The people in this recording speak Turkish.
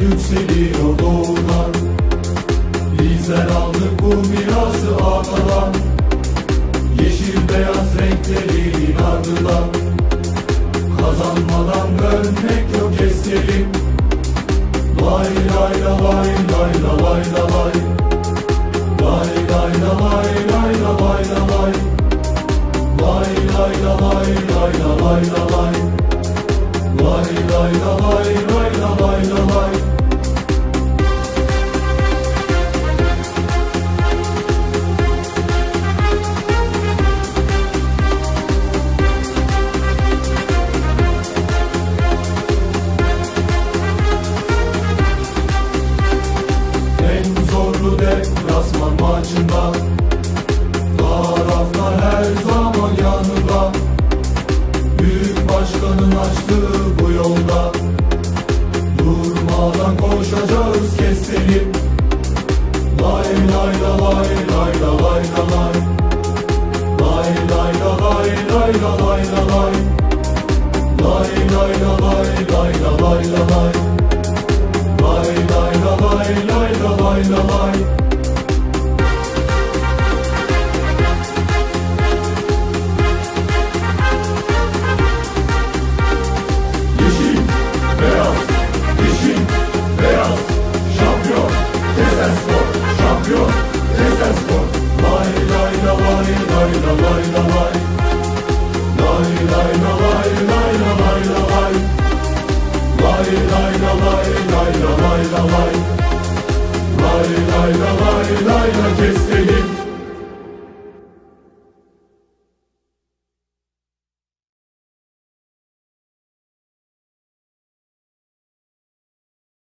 yükseliyor doğudan Bizler aldık bu mirası atadan Yeşil beyaz renklerin ardından Kazanmadan ölmek yok eserim Lay lay la lay lay la lay la lay Lay lay la lay lay la lay la lay Lay lay la lay lay la lay la lay Lay lay la lay lay la lay la lay Lay lay la lay lay la lay la lay Lay lay lay lay lay lay